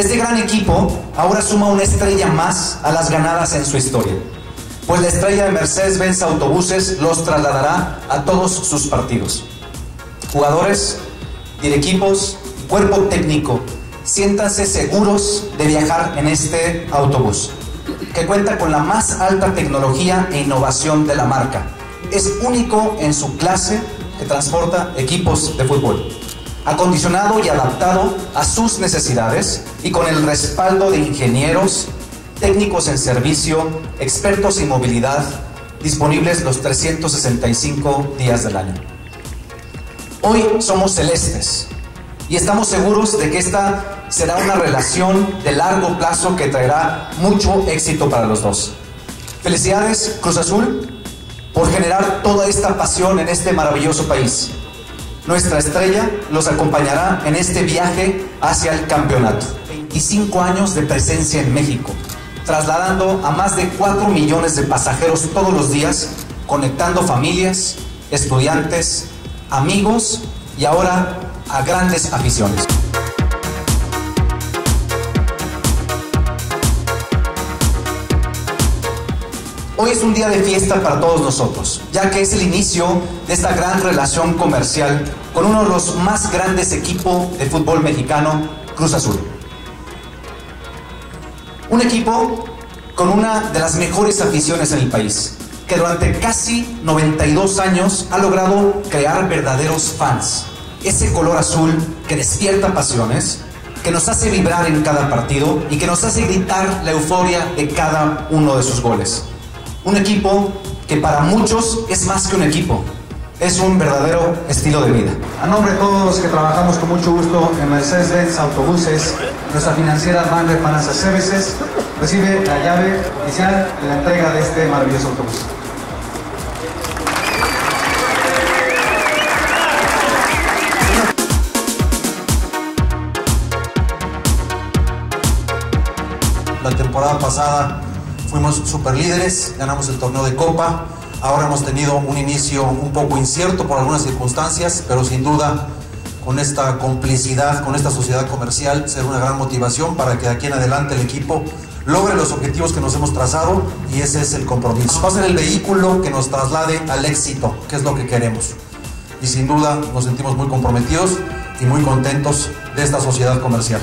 Este gran equipo ahora suma una estrella más a las ganadas en su historia, pues la estrella de Mercedes-Benz Autobuses los trasladará a todos sus partidos. Jugadores, equipos y cuerpo técnico, siéntanse seguros de viajar en este autobús, que cuenta con la más alta tecnología e innovación de la marca. Es único en su clase que transporta equipos de fútbol acondicionado y adaptado a sus necesidades y con el respaldo de ingenieros, técnicos en servicio, expertos en movilidad, disponibles los 365 días del año. Hoy somos celestes y estamos seguros de que esta será una relación de largo plazo que traerá mucho éxito para los dos. Felicidades, Cruz Azul, por generar toda esta pasión en este maravilloso país. Nuestra estrella los acompañará en este viaje hacia el campeonato. 25 años de presencia en México, trasladando a más de 4 millones de pasajeros todos los días, conectando familias, estudiantes, amigos y ahora a grandes aficiones. Hoy es un día de fiesta para todos nosotros, ya que es el inicio de esta gran relación comercial con uno de los más grandes equipos de fútbol mexicano, Cruz Azul. Un equipo con una de las mejores aficiones en el país, que durante casi 92 años ha logrado crear verdaderos fans. Ese color azul que despierta pasiones, que nos hace vibrar en cada partido y que nos hace gritar la euforia de cada uno de sus goles. Un equipo que para muchos es más que un equipo, es un verdadero estilo de vida. A nombre de todos los que trabajamos con mucho gusto en Mercedes-Benz Autobuses, nuestra financiera Mander Finanzas Services recibe la llave oficial de la entrega de este maravilloso autobús. La temporada pasada fuimos super líderes, ganamos el torneo de Copa, ahora hemos tenido un inicio un poco incierto por algunas circunstancias, pero sin duda con esta complicidad, con esta sociedad comercial, será una gran motivación para que de aquí en adelante el equipo logre los objetivos que nos hemos trazado y ese es el compromiso. Va a ser el vehículo que nos traslade al éxito, que es lo que queremos. Y sin duda nos sentimos muy comprometidos y muy contentos de esta sociedad comercial.